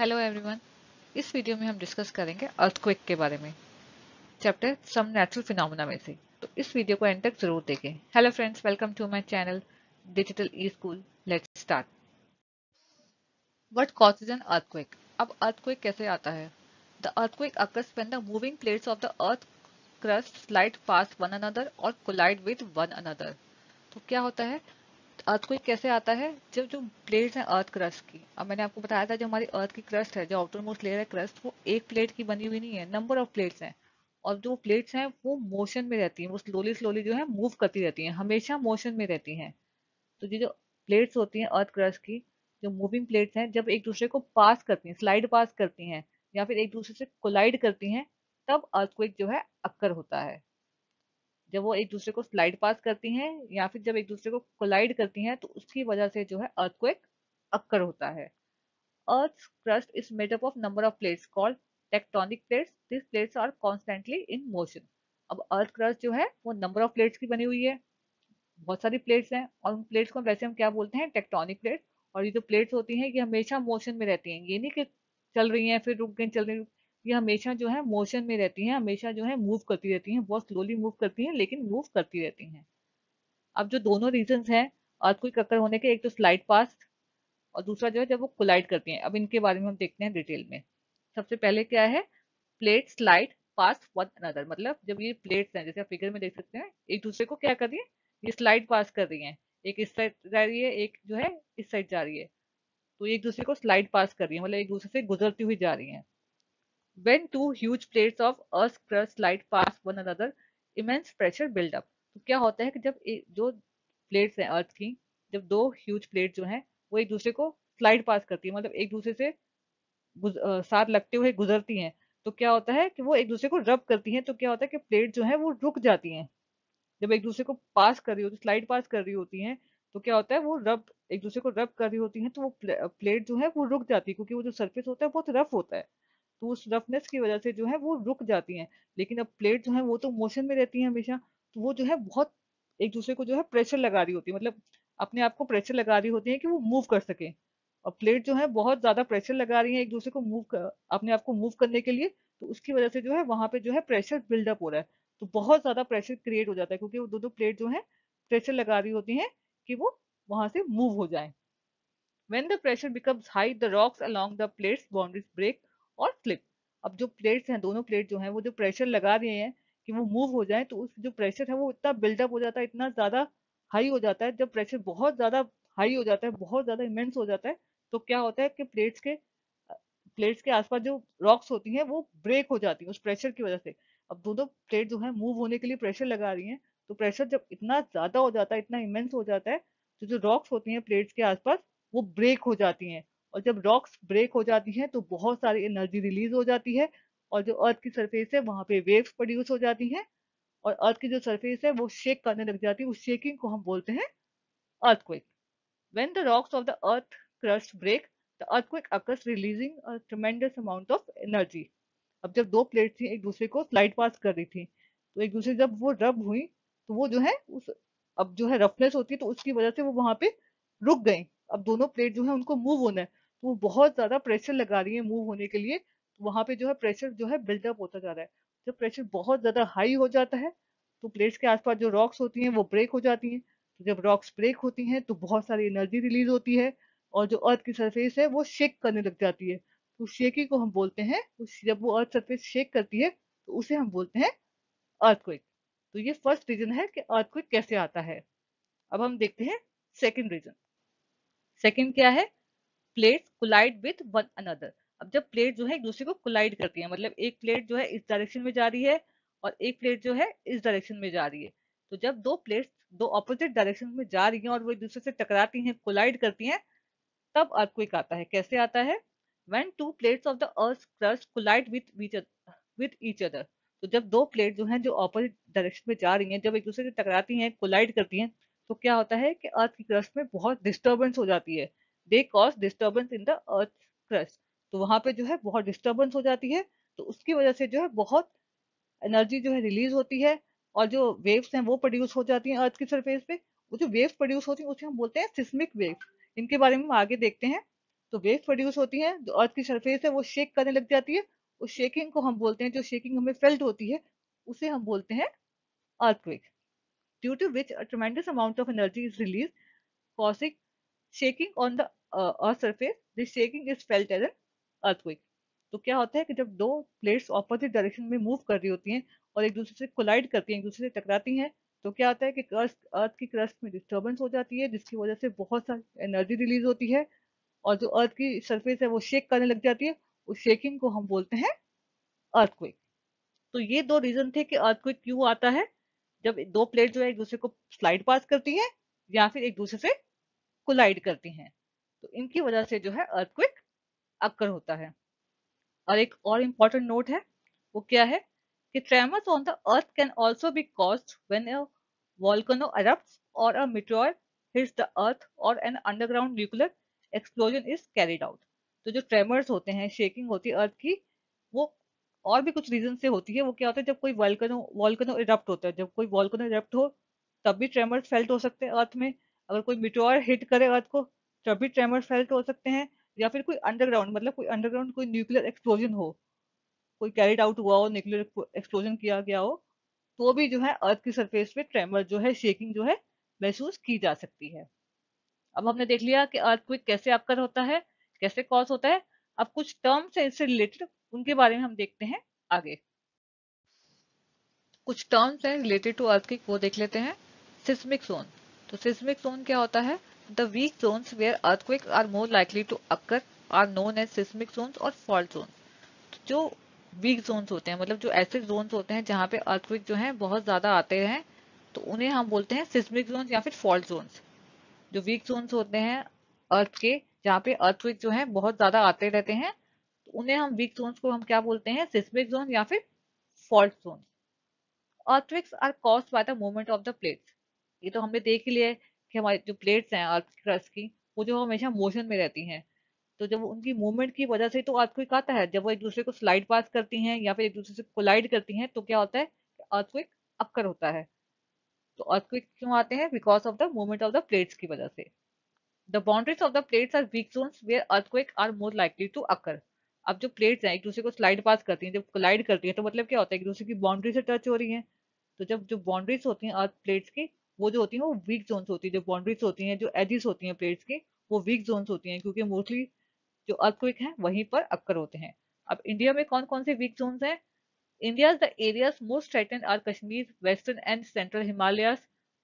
Hello everyone इस video में हम डिस्कस करेंगे अर्थक्वेक के बारे में। चैप्टर सम नेचुरल फिनोमेना में से। तो इस वीडियो को एंड तक ज़रूर देखें। Hello friends welcome to my channel digital e school let's start what causes an earthquake अब अर्थक्वेक कैसे आता है? The earthquake occurs when the moving plates of the earth crust slide past one another or collide with one another तो क्या होता है? Earthquake कैसे आता है? जब जो प्लेट्स हैं अर्थ क्रस्ट की। अब मैंने आपको बताया था, जो हमारी अर्थ की क्रस्ट है, जो आउटर मोस्ट लेयर है क्रस्ट वो एक प्लेट की बनी हुई नहीं है नंबर ऑफ़ प्लेट्स हैं। और जो प्लेट्स हैं, वो मोशन में रहती हैं, वो स्लोली स्लोली जो है मूव करती रहती हैं, हमेशा मोशन में रहती हैं। तो ये जो प्लेट्स होती हैं अर्थ क्रस्ट की, जो मूविंग प्लेट्स हैं, जब एक दूसरे को पास करती हैं स्लाइड पास करती हैं, या फिर एक दूसरे से कोलाइड करती हैं, तब अर्थक्वेक जो है अक्कर होता है। जब वो एक दूसरे को स्लाइड पास करती हैं या फिर जब एक दूसरे को कोलाइड करती हैं तो उसकी वजह से जो है अर्थक्वेक अक्कर होता है। Earth crust is made up of number of plates called tectonic plates this plates are constantly in motion अब अर्थ क्रस्ट जो है, वो नंबर ऑफ़ प्लेट्स की बनी हुई है। बहुत सारी प्लेट्स हैं और उन प्लेट्स को वैसे हम क्या बोलते हैं? टेक्टोनिक प्लेट्स और ये जो प्लेट्स होती हैं, ये हमेशा मोशन में रहती हैं। ये नहीं कि चल रही हैं, फिर रुक गई, चल रही ये हमेशा जो है मोशन में रहती हैं, हमेशा जो है मूव करती रहती हैं, बहुत स्लोली मूव करती हैं, लेकिन मूव करती रहती हैं। अब जो दोनों रीजन हैं अर्थक्वेक अक्कर होने के, एक तो स्लाइड पास और दूसरा जो है जब वो कोलाइड करती हैं। अब इनके बारे में हम देखते हैं डिटेल में। सबसे पहले क्या है? Plate slide past one another मतलब जब ये प्लेट्स हैं, जैसे आप फिगर में देख सकते हैं, एक दूसरे को क्या कर रही है? ये स्लाइड पास कर रही है। एक इस साइड जा रही है, एक जो है इस साइड जा रही है। तो एक दूसरे को स्लाइड पास कर रही है मतलब एक दूसरे से गुजरती हुई जा रही है। When two huge plates of earth crust slide past one another, immense pressure build up. तो क्या होता है कि जब जो प्लेट्स हैं अर्थ की जब दो ह्यूज प्लेट जो हैं वो एक दूसरे को स्लाइड पास करती है मतलब एक दूसरे से आ, साथ लगते हुए गुजरती हैं तो क्या होता है कि वो एक दूसरे को रब करती हैं तो क्या होता है कि प्लेट जो है वो रुक जाती हैं जब एक दूसरे को पास कर रही होती स्लाइड पास कर रही होती हैं तो क्या होता है वो रब एक दूसरे को रब कर रही होती हैं तो वो प्लेट जो है वो रुक जाती है क्योंकि वो जो सरफेस होता है बहुत रफ होता है तो उस रफनेस की वजह से जो है वो रुक जाती हैं। लेकिन अब प्लेट जो है वो तो मोशन में रहती है हमेशा तो वो जो है बहुत एक दूसरे को जो है प्रेशर लगा रही होती है। मतलब अपने आप को प्रेशर लगा रही होती है कि वो मूव कर सके। और प्लेट जो है बहुत ज़्यादा प्रेशर लगा रही है एक दूसरे को मूव अपने आप को मूव करने के लिए तो उसकी वजह से जो है वहाँ पे जो है प्रेशर बिल्डअप हो रहा है। तो बहुत ज़्यादा प्रेशर क्रिएट हो जाता है क्योंकि वो दो दो प्लेट जो है प्रेशर लगा रही होती है कि वो वहाँ से मूव हो जाए। When the pressure becomes high, the rocks along the plates boundaries break or slip. अब जो प्लेट्स हैं, दोनों प्लेट जो हैं, वो जो प्रेशर लगा रहे हैं कि वो मूव हो जाए तो उस जो प्रेशर है, वो इतना बिल्डअप हो जाता है, इतना ज़्यादा हाई हो जाता है। जब प्रेशर बहुत ज़्यादा हाई हो जाता है, बहुत ज़्यादा इमेंस हो जाता है तो क्या होता है कि प्लेट्स के प्लेट्स के आसपास जो रॉक्स होती हैं, वो ब्रेक हो जाती है उस प्रेशर की वजह से। अब दोनों प्लेट जो है मूव होने के लिए प्रेशर लगा रही हैं तो प्रेशर जब इतना ज़्यादा हो जाता है, इतना इमेंस हो जाता है तो जो रॉक्स होती हैं प्लेट्स के आसपास, वो ब्रेक हो जाती हैं। और जब रॉक्स ब्रेक हो जाती हैं तो बहुत सारी एनर्जी रिलीज़ हो जाती है और जो अर्थ की सरफेस है, वहाँ पे वेव्स प्रोड्यूस हो जाती हैं और अर्थ की जो सरफेस है, वो शेक करने लग जाती है। उस शेकिंग को हम बोलते हैं earthquake when the rocks of the earth crust break, the earthquake occurs releasing a tremendous amount of energy. अब जब दो प्लेट थी, एक दूसरे को स्लाइड पास कर रही थी तो एक दूसरे जब वो रब हुई तो वो जो है, उस अब जो है रफनेस होती है तो उसकी वजह से वो वहाँ पे रुक गई। अब दोनों प्लेट जो है, उनको मूव होना है। वो बहुत ज़्यादा प्रेशर लगा रही है मूव होने के लिए तो वहाँ पे जो है प्रेशर जो है बिल्डअप होता जा रहा है। जब प्रेशर बहुत ज़्यादा हाई हो जाता है तो प्लेट्स के आसपास जो रॉक्स होती हैं वो ब्रेक हो जाती हैं। तो जब रॉक्स ब्रेक होती हैं तो बहुत सारी एनर्जी रिलीज़ होती है और जो अर्थ की सरफेस है वो शेक करने लग जाती है। तो शेकिंग को हम बोलते हैं जब वो अर्थ सरफेस शेक करती है तो उसे हम बोलते हैं अर्थक्वेक तो ये फ़र्स्ट रीजन है कि अर्थक्वेक कैसे आता है। अब हम देखते हैं सेकेंड रीजन सेकेंड क्या है? Plates collide with one another अब जब प्लेट जो है एक दूसरे को कोलाइड करती है मतलब एक प्लेट जो है इस डायरेक्शन में जा रही है और एक प्लेट जो है इस डायरेक्शन में जा रही है। तो जब दो प्लेट्स दो ऑपोजिट डायरेक्शन में जा रही हैं और वो एक दूसरे से टकराती हैं कोलाइड करती हैं तब अर्थक्वेक आता है। कैसे आता है? When two plates of the earth crust collide each other, with each तो जब दो प्लेट जो हैं जो ऑपोजिट डायरेक्शन में जा रही हैं जब एक दूसरे से टकराती हैं कोलाइड करती हैं तो क्या होता है कि अर्थ की क्रस्ट में बहुत डिस्टर्बेंस हो जाती है। They cause disturbance in the earth crust तो वहाँ पे जो है बहुत डिस्टर्बेंस हो जाती है तो उसकी वजह से जो है बहुत एनर्जी जो है रिलीज़ होती है, और जो वेव्स हैं वो प्रोड्यूस हो जाती हैं अर्थ की सरफेस पे। वो जो वेव्स प्रोड्यूस होती हैं, उसे हम बोलते हैं सिस्मिक वेव्स इनके बारे में हम आगे देखते हैं। तो वेव प्रोड्यूस होती है, जो अर्थ की सरफेस है, वो शेक करने लग जाती है। उस शेकिंग को हम बोलते हैं, जो शेकिंग हमें फेल्ट होती है, उसे हम बोलते हैं earthquake due to which a tremendous amount of energy is released, causing shaking on the earth surface this shaking is felt as an earthquake. तो क्या होता है कि जब दो प्लेट्स ऑपोजिट डायरेक्शन में मूव कर रही होती हैं और एक दूसरे से कोलाइड करती हैं, एक दूसरे से टकराती हैं तो क्या होता है कि अर्थ की क्रस्ट में डिस्टर्बेंस हो जाती है, जिसकी वजह से बहुत सारी एनर्जी रिलीज़ होती है और जो अर्थ की सरफेस है वो शेक करने लग जाती है। उस शेकिंग को हम बोलते हैं अर्थक्विक तो ये दो रीजन थे कि अर्थक्विक क्यों आता है। जब दो प्लेट जो है एक दूसरे को स्लाइड पास करती है या फिर एक दूसरे से कोलाइड करती हैं। तो इनकी वजह से जो है अर्थक्विक अक्कर होता है। और एक और इम्पोर्टेंट नोट है, वो क्या है कि tremors on the earth can also be caused when a volcano erupts or a meteor hits the earth or an underground nuclear explosion is carried out तो जो ट्रेमर्स होते हैं शेकिंग होती है अर्थ की, वो और भी कुछ रीजन से होती है। वो क्या होता है, जब कोई वॉल्कनो वॉल्कनो इरप्ट होता है। जब कोई वॉल्कनो इरप्ट हो, तब भी ट्रेमर्स फेल्ट हो सकते हैं अर्थ में। अगर कोई मिटोर हिट करे अर्थ को तब भी ट्रेमर्स फेल्ट हो सकते हैं या फिर कोई अंडरग्राउंड मतलब कोई अंडरग्राउंड कोई न्यूक्लियर एक्सप्लोजन हो, कोई कैरिड आउट हुआ हो न्यूक्लियर एक्सप्लोजन किया गया हो तो भी जो है अर्थ की सरफेस पे ट्रेमर जो है शेकिंग जो है महसूस की जा सकती है। अब हमने देख लिया कि अर्थ क्विक कैसे आपका होता है, कैसे कॉज होता है। अब कुछ टर्म्स है इससे रिलेटेड उनके बारे में हम देखते हैं आगे। कुछ टर्म्स हैं रिलेटेड टू अर्थ वो देख लेते हैं। सिस्मिक जोन तो सिस्मिक जोन क्या होता है? The weak zones where earthquake are more likely to occur are known as seismic zones और फॉल्ट जोन जो वीक जोन्स होते हैं मतलब जो ऐसे जोन्स होते हैं जहाँ पे अर्थक्विक जो है, बहुत ज़्यादा आते हैं तो उन्हें हम बोलते हैं सिस्मिक जोन या फिर फॉल्ट जोन्स जो वीक जोन्स होते हैं अर्थ के, जहाँ पे अर्थक्विक जो है, बहुत ज़्यादा आते रहते हैं तो उन्हें हम वीक जोन्स को हम क्या बोलते हैं सिस्मिक जोन या फिर fault zone earthquakes are caused by the movement of the plates ये तो हमने देख ही लिया है कि हमारी जो प्लेट्स हैं अर्थ क्रस्ट की, वो जो हमेशा मोशन में रहती हैं। तो जब उनकी मूवमेंट की वजह से तो अर्थक्विक आता है? जब वो एक दूसरे को स्लाइड पास करती हैं या फिर एक दूसरे से कोलाइड करती हैं तो क्या होता है अर्थक्विक अक्कर होता है। तो अर्थक्विक क्यों आते हैं? Because of the movement of the plates की वजह से। The boundaries of the plates are weak zones where earthquake are more likely to occur अब जो प्लेट्स हैं, एक दूसरे को स्लाइड पास करती हैं, जब कोलाइड करती हैं तो मतलब क्या होता है? एक दूसरे की बाउंड्री से टच हो रही है। तो जब जो बाउंड्रीज होती हैं अर्थ प्लेट्स की वो जो होती है, वो वीक जोन होती है, जो बाउंड्रीज होती है, जो एजिस होती है प्लेट्स की, वो वीक जोन्स होती है क्योंकि मोस्टली जो अर्थक्विक है, वहीं पर अक्कर होते हैं। अब इंडिया में कौन कौन से वीक जोन है? India the areas most threaten are Kashmir western and central Himalaya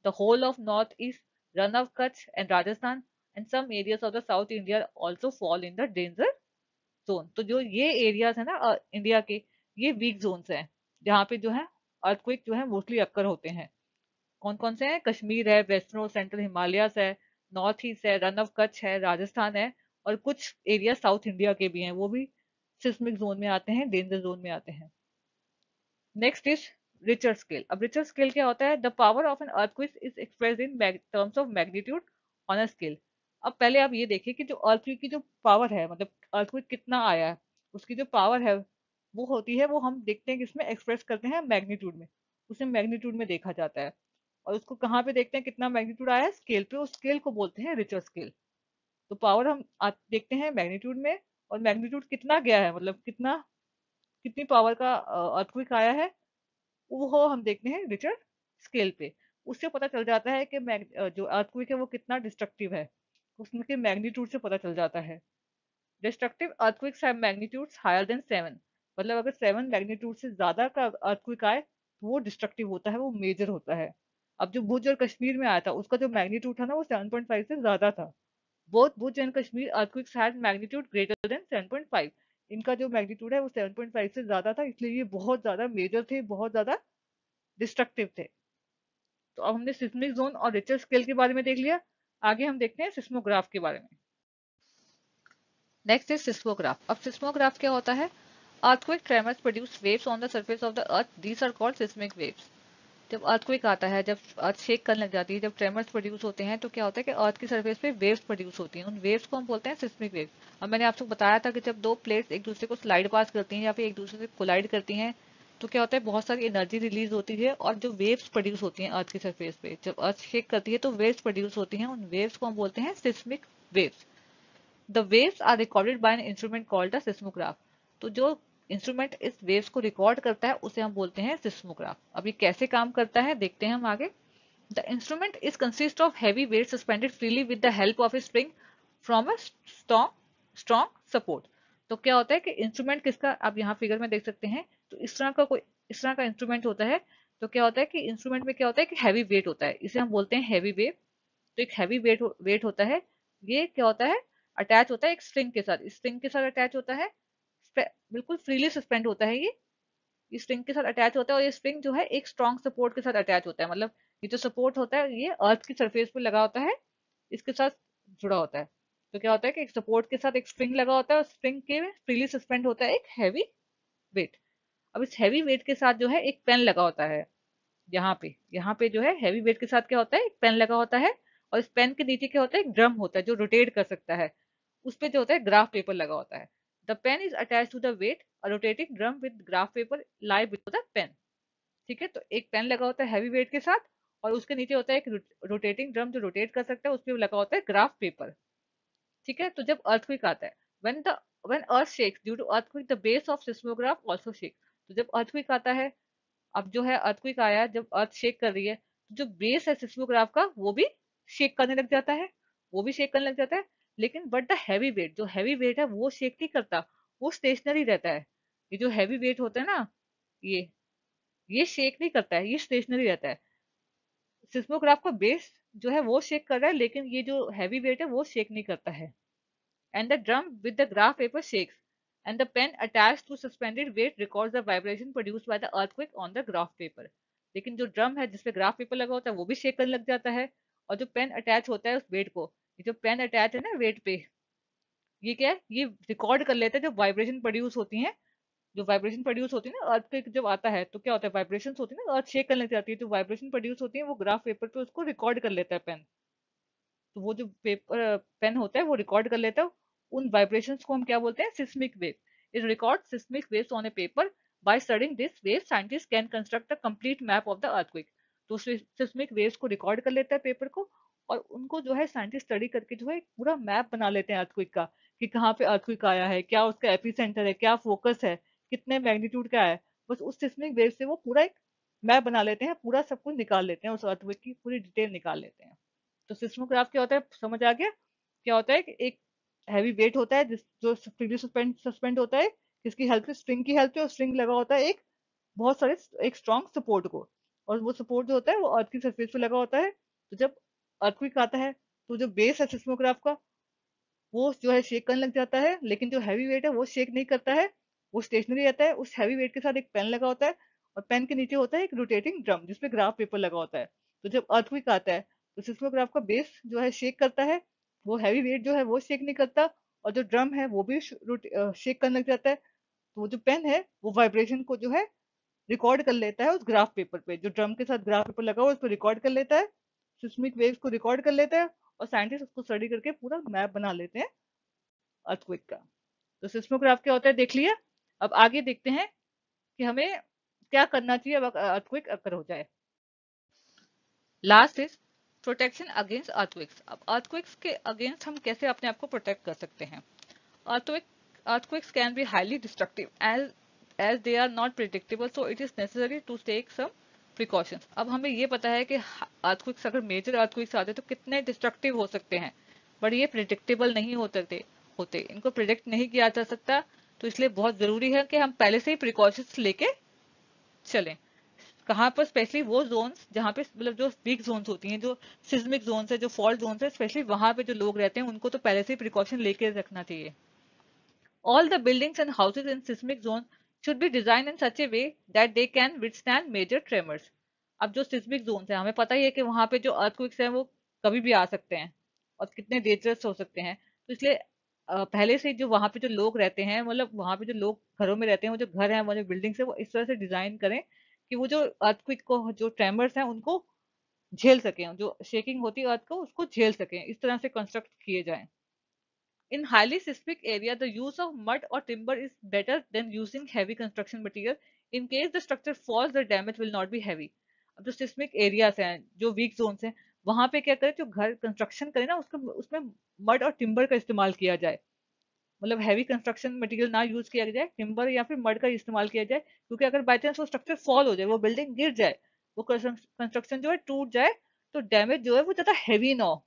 the whole of north east Rann of Kutch and Rajasthan and some areas of the south India also fall in the danger zone तो जो ये areas है ना India के, ये week zone है, जहाँ पे जो है अर्थक्विक जो है मोस्टली अक्कर होते हैं। कौन कौन से हैं? कश्मीर है, वेस्टर्न सेंट्रल हिमालयस है, नॉर्थ ईस्ट है, रन ऑफ़ कच्छ है, राजस्थान है और कुछ एरिया साउथ इंडिया के भी हैं। वो भी सिस्मिक जोन में आते हैं, डेंजर जोन में आते हैं। Next is Richter scale. अब रिचर स्केल क्या होता है? The power of an earthquake is express in terms of magnitude on a scale. अब पहले आप ये देखिए कि जो अर्थक्विक की जो पावर है मतलब अर्थक्विक कितना आया है, उसकी जो पावर है, वो होती है, वो हम देखते हैं कि इसमें एक्सप्रेस करते हैं मैग्नीट्यूड में। उसे मैग्नीट्यूड में देखा जाता है। और उसको कहाँ पे देखते हैं, कितना मैग्नीट्यूड आया स्केल पे, उस स्केल को बोलते हैं रिचर स्केल। तो पावर हम देखते हैं मैग्नीट्यूड में और मैग्नीट्यूड कितना गया है मतलब कितना, कितनी पावर का अर्थक्विक आया है, वो हम देखते हैं रिचर स्केल पे। उससे पता चल जाता है कि जो अर्थक्विक है वो कितना डिस्ट्रक्टिव है उसके मैग्नीट्यूड से पता चल जाता है। Destructive earthquakes have magnitudes higher than seven मतलब अगर सेवन मैग्नीट्यूड से ज़्यादा का अर्थक्विक आए तो वो डिस्ट्रक्टिव होता है, वो मेजर होता है। अब जो भुज और कश्मीर में आया था, उसका जो मैग्नीट्यूड था ना, वो 7.5 से ज़्यादा था। Both Bhuj and Kashmir earthquakes had magnitude greater than 7.5 इनका जो मैग्नीट्यूड है, वो 7.5 से ज़्यादा था, इसलिए ये बहुत ज़्यादा मेजर थे, बहुत ज़्यादा डिस्ट्रक्टिव थे। तो अब हमने सिस्मिक जोन और रिचर स्केल के बारे में देख लिया। आगे हम देखते हैं सिस्मोग्राफ के बारे में। नेक्स्ट इज़ सिस्मोग्राफ अब सिस्मोग्राफ क्या होता है? Earthquake tremors produce waves on the surface of the earth these are called seismic waves जब अर्थक्विक आता है, जब अर्थ शेक करने लग जाती है, जब ट्रेमर्स प्रोड्यूस होते हैं तो क्या होता है कि अर्थ की सरफेस पे वेव्स प्रोड्यूस होती हैं। उन वेव्स को हम बोलते हैं सिस्मिक वेव अब मैंने आपको बताया था कि जब दो प्लेट्स एक दूसरे को स्लाइड पास करती हैं या फिर एक दूसरे से कोलाइड करती हैं तो क्या होता है, बहुत सारी एनर्जी रिलीज़ होती है और जो वेव्स प्रोड्यूस होती हैं अर्थ की सरफेस पे, जब अर्थ शेक करती है तो वेव्स प्रोड्यूस होती हैं। उन वेव्स को हम बोलते हैं seismic waves the waves are recorded by an instrument called the seismograph तो जो इंस्ट्रूमेंट इस वेव्स को रिकॉर्ड करता है, उसे हम बोलते हैं सिस्मोग्राफ ये कैसे काम करता है, देखते हैं हम आगे। The instrument is consist of heavy weight suspended freely with the help of a spring from a strong strong support तो क्या होता है कि इंस्ट्रूमेंट किसका, आप यहाँ फिगर में देख सकते हैं तो इस तरह का कोई, इस तरह का इंस्ट्रूमेंट होता है। तो क्या होता है कि इंस्ट्रूमेंट में क्या होता है कि हैवी वेट होता है, इसे हम बोलते हैं हैवी वेट तो एक हैवी वेट वेट होता है। ये क्या होता है अटैच होता है एक स्ट्रिंग के साथ। स्ट्रिंग के साथ अटैच होता है बिल्कुल फ्रीली सस्पेंड होता है ये। स्ट्रिंग के साथ अटैच होता है और ये स्ट्रिंग जो है एक स्ट्रॉन्ग सपोर्ट के साथ अटैच होता है। मतलब ये जो सपोर्ट होता है, ये अर्थ की सरफेस पे लगा होता है, इसके साथ जुड़ा होता है। तो क्या होता है कि एक सपोर्ट के साथ एक स्प्रिंग लगा होता है और स्प्रिंग के फ्रीली सस्पेंड होता है एक हैवी वेट अब इस हैवी वेट के साथ जो है एक पेन लगा होता है, यहाँ पे। यहाँ पे जो है हैवी वेट के साथ क्या होता है, एक पेन लगा होता है और इस पेन के नीचे क्या होता है, एक ड्रम होता है जो रोटेट कर सकता है। उस पर जो होता है ग्राफ पेपर लगा होता है। The pen is attach to the weight rotating drum with graph paper lie with the pen ठीक है? तो एक पेन लगा होता है हैवी वेट के साथ, और उसके नीचे होता है एक रोटेटिंग ड्रम जो रोटेट कर सकता है उस पर लगा होता है ग्राफ पेपर ठीक है? तो जब अर्थक्विक आता है, when the, when earth shakes, due to earthquake, the base of seismograph also shakes. तो जब अर्थक्विक आता है, अब जो है अर्थक्विक आया, जब अर्थ शेक कर रही है तो जो बेस है सिस्मोग्राफ का, वो भी शेक करने लग जाता है, वो भी शेक करने लग जाता है लेकिन बट द हैवी वेट जो हैवी वेट है, वो शेक नहीं करता, वो स्टेशनरी रहता है। ये जो हैवी वेट होता है ना, ये ये शेक नहीं करता है, ये स्टेशनरी रहता है। सिस्मोग्राफ का बेस जो है, वो शेक कर रहा है, लेकिन ये जो हैवी वेट है, वो शेक नहीं करता है। And the drum with the graph paper shakes and the pen attached to suspended weight records the vibration produced by the earthquake on the graph paper लेकिन जो ड्रम है जिसपे ग्राफ पेपर लगा होता है, वो भी शेक करने लग जाता है, और जो पेन अटैच होता है उस वेट को। ये जो पेन अटैच है ना वेट पे ये क्या है ये रिकॉर्ड कर लेता है जो वाइब्रेशन प्रोड्यूस होती है जो वाइब्रेशन प्रोड्यूस होती है ना अर्थ पे जब आता है तो क्या होता है वाइब्रेशन होती है ना अर्थ शेक करने जाती है जो वाइब्रेशन प्रोड्यूस होती है वो ग्राफ पेपर पे उसको रिकॉर्ड कर लेता है पेन तो वो जो पेपर पेन होता है वो रिकॉर्ड कर लेता है उन वाइब्रेशन को हम क्या बोलते हैं seismic wave It records seismic waves on a paper. By studying this wave, scientists can construct a complete map of the earthquake. तो सिस्मिक वेव्स को रिकॉर्ड कर लेता है पेपर को और उनको जो है साइंटिस्ट स्टडी करके जो है पूरा मैप बना लेते हैं अर्थक्विक का, कि कहाँ पे अर्थक्विक आया है, क्या उसका एपी सेंटर है, क्या फोकस है, कितने मैग्नीट्यूड का है। बस उस सिस्मिक वेव से वो पूरा एक मैप बना लेते हैं, पूरा सब कुछ निकाल लेते हैं, उस अर्थक्विक की पूरी डिटेल निकाल लेते हैं। तो सिस्मोग्राफ क्या होता है, समझ आ गया? क्या होता है कि एक हैवी वेट होता है, जिस, जो फ्रीली सस्पेंड सस्पेंड होता है किसकी हेल्प से स्ट्रिंग की हेल्प से और स्ट्रिंग लगा होता है एक, बहुत सारे एक स्ट्रॉन्ग सपोर्ट को। और वो सपोर्ट जो होता है, वो अर्थ की सरफेस पे लगा होता है। तो जब अर्थक्विक आता है तो जो बेस है सिस्मोग्राफ का, वो जो है शेक करने लग जाता है, लेकिन जो हैवी वेट है, वो शेक नहीं करता है, वो स्टेशनरी रहता है, उस हैवी वेट के साथ एक पेन लगा होता है, और पेन के नीचे होता है एक रोटेटिंग ड्रम जिसपे ग्राफ पेपर लगा होता है। तो जब अर्थक्विक आता है तो सिस्मोग्राफ का बेस जो है शेक करता है, वो हैवी वेट जो है, वो शेक नहीं करता, और जो ड्रम है, वो भी शेक करने लग जाता है। तो वो जो पेन है, वो वाइब्रेशन को जो है रिकॉर्ड कर लेता है उस ग्राफ पेपर पे, जो ड्रम के साथ ग्राफ पेपर लगा हुआ उस पर रिकॉर्ड कर लेता है सिस्मिक वेव्स को रिकॉर्ड कर लेता है और साइंटिस्ट उसको स्टडी करके पूरा मैप बना लेते हैं अर्थक्विक का। तो सिस्मोग्राफ क्या होता है देख लिया अब आगे देखते हैं कि हमें क्या करना चाहिए अब अर्थक्विक अगर हो जाए। Last is protection against earthquakes अब अर्थक्विक्स के अगेंस्ट हम कैसे अपने आप को प्रोटेक्ट कर सकते हैं? Earthquake earthquakes can be highly destructive as as they are not predictable, so it is necessary to take some precautions अब हमें ये पता है कि earthquakes अगर मेजर earthquakes आते तो कितने डिस्ट्रक्टिव हो सकते हैं। बट ये प्रिडिक्टेबल नहीं होते होते। इनको प्रिडिक्ट नहीं किया जा सकता तो इसलिए बहुत ज़रूरी है कि हम पहले से ही प्रिकॉशंस लेके चलें। कहाँ पर स्पेशली वो जोन्स जहाँ पे मतलब जो वीक जोन्स होती हैं, जो सिस्मिक जोन्स है, जो फॉल्ट जोन्स है स्पेशली वहाँ पे जो लोग रहते हैं, उनको तो पहले से ही प्रिकॉशन लेके रखना चाहिए। All the buildings and houses in seismic zone should be designed in such a way that they can withstand major tremors अब जो सिस्मिक जोन है, हमें पता ही है कि वहाँ पे जो अर्थक्विक्स हैं, वो कभी भी आ सकते हैं और कितने डेंजरस हो सकते हैं। तो इसलिए पहले से जो वहाँ पे जो लोग रहते हैं मतलब वहाँ पे जो लोग घरों में रहते हैं, वो जो घर है, वो जो बिल्डिंग्स है, वो इस तरह से डिज़ाइन करें कि वो जो अर्थक्विक को, जो ट्रेमर्स हैं, उनको झेल सकें, जो शेकिंग होती है अर्थ को, उसको झेल सकें, इस तरह से कंस्ट्रक्ट किए जाएँ। In highly seismic area, the use of mud or timber is better than using heavy construction material. In case the structure falls, the damage will not be heavy. अब जो सिस्मिक एरियाज़ हैं जो weak Jones हैं वहाँ पे क्या करें जो घर कंस्ट्रक्शन करें ना उसको उसमें मड और टिम्बर का इस्तेमाल किया जाए मतलब हैवी कंस्ट्रक्शन मटेरियल ना यूज़ किया जाए टिम्बर या फिर मड का इस्तेमाल किया जाए क्योंकि अगर बाई चांस वो स्ट्रक्चर फॉल हो जाए वो बिल्डिंग गिर जाए वो कंस्ट्रक्शन जो है टूट जाए तो डैमेज जो है वो ज़्यादा हैवी ना हो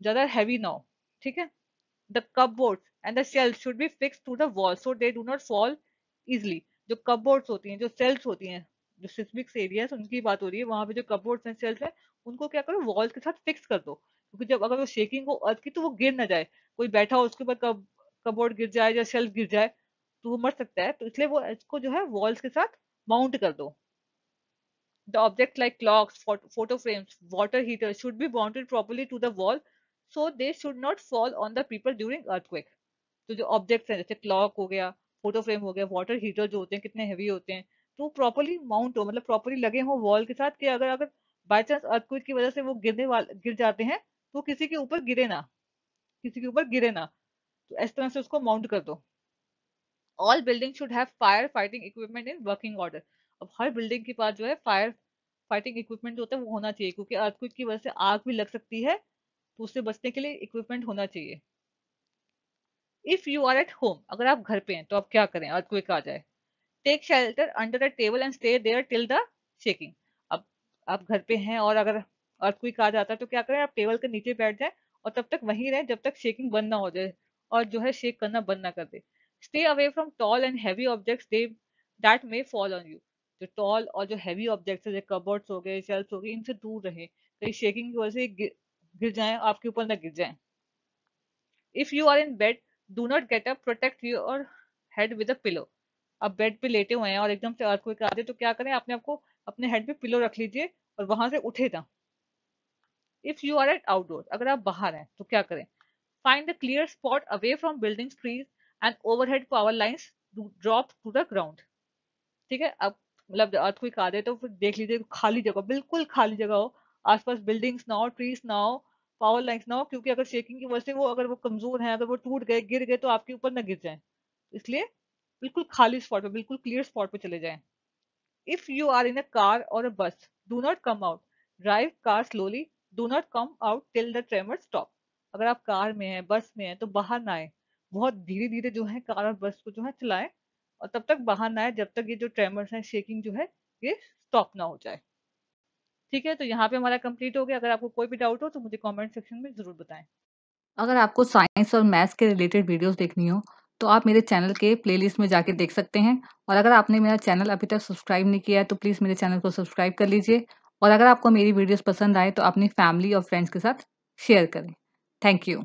ज़्यादा हैवी ना हो ठीक है? The cupboard and the shelf should be fix to the wall so they do not fall easily जो कपबोर्ड्स होती हैं, जो सेल्स होती हैं, जो सिस्मिक्स एरिया उनकी बात हो रही है, वहाँ पे जो कपबोर्ड्स एंड सेल्स है, उनको क्या करो? वॉल्स के साथ फिक्स कर दो। क्योंकि जब अगर वो शेकिंग हो अर्थ की तो वो गिर ना जाए। कोई बैठा हो, उसके ऊपर कब कपबोर्ड गिर जाए या शेल्फ गिर जाए तो वो मर सकता है। तो इसलिए वो इसको जो है वॉल्स के साथ माउंट कर दो। The object like clocks photo frames water heater should be mounted properly to the wall so they should not fall on the people during earthquake. तो जो ऑब्जेक्ट्स हैं जैसे क्लॉक हो गया फ़ोटो फ्रेम हो गया वाटर हीटर जो होते हैं, कितने हैवी होते हैं तो प्रॉपरली माउंट हो मतलब प्रॉपरली लगे हो वॉल के साथ कि अगर अगर बाय चांस अर्थक्वेक की वजह से वो गिरने वाले, गिर जाते हैं तो किसी के ऊपर गिरे ना, किसी के ऊपर गिरे ना तो इस तरह से उसको माउंट कर दो all building should have fire fighting equipment in working order अब हर बिल्डिंग के पास जो है फायर फाइटिंग इक्विपमेंट होता है, वो होना चाहिए, क्योंकि अर्थक्वेक की वजह से आग भी लग सकती है तो उससे बचने के लिए इक्विपमेंट होना चाहिए। If you are at home अगर आप घर पे हैं तो आप क्या करें? अर्थक्वेक आ जाए। Take shelter under the table and stay there till the shaking अब, आप घर पे हैं और अगर अर्थक्वेक आ जाता है तो क्या करें? आप टेबल के नीचे बैठ जाए और तब तक वहीं रहें जब तक शेकिंग बंद ना हो जाए और जो है शेक करना बंद ना कर दे। Stay away from tall and heavy objects they that may fall on you जो टॉल और जो हैवी ऑब्जेक्ट्स है कबर्ड्स हो गए शेल्स हो गए, इनसे दूर रहे। कहीं शेकिंग की वजह से गिर जाए, आपके ऊपर ना गिर जाए। If you are in bed do not get up protect your head with a pillow अब बेड पे लेटे हुए हैं और एकदम से अर्थक्वेक आ जाए तो क्या करें? आपने आपको अपने हेड पे पिलो रख लीजिए और वहाँ से उठे ना if you are at outdoor अगर आप बाहर हैं तो क्या करें? Find the clear spot away from building trees and overhead power lines drop to the ground ठीक है? अब मतलब अर्थक्वेक आ जाए तो देख लीजिए, खाली जगह, बिल्कुल खाली जगह हो। आसपास बिल्डिंग्स ना हो ट्रीज ना हो पावर लाइन्स ना हो क्योंकि अगर शेकिंग की वजह से वो अगर वो कमज़ोर है, अगर वो टूट गए, गिर गए तो आपके ऊपर ना गिर जाए। इसलिए बिल्कुल खाली स्पॉट पे, बिल्कुल क्लियर स्पॉट पे चले जाए। If you are in a car or a bus do not come out drive car slowly do not come out till the tremor stop अगर आप कार में हैं बस में हैं तो बाहर ना आए। बहुत धीरे धीरे जो है कार और बस को जो है चलाएँ और तब तक बाहर ना आए जब तक ये जो ट्रेमर्स हैं शेकिंग जो है, ये स्टॉप ना हो जाए। ठीक है? तो यहाँ पे हमारा कंप्लीट हो गया। अगर आपको कोई भी डाउट हो तो मुझे कमेंट सेक्शन में ज़रूर बताएँ। अगर आपको साइंस और मैथ्स के रिलेटेड वीडियोस देखनी हो तो आप मेरे चैनल के प्लेलिस्ट में जाके देख सकते हैं। और अगर आपने मेरा चैनल अभी तक सब्सक्राइब नहीं किया है तो प्लीज़ मेरे चैनल को सब्सक्राइब कर लीजिए। और अगर आपको मेरी वीडियोज़ पसंद आए तो अपनी फैमिली और फ्रेंड्स के साथ शेयर करें। Thank you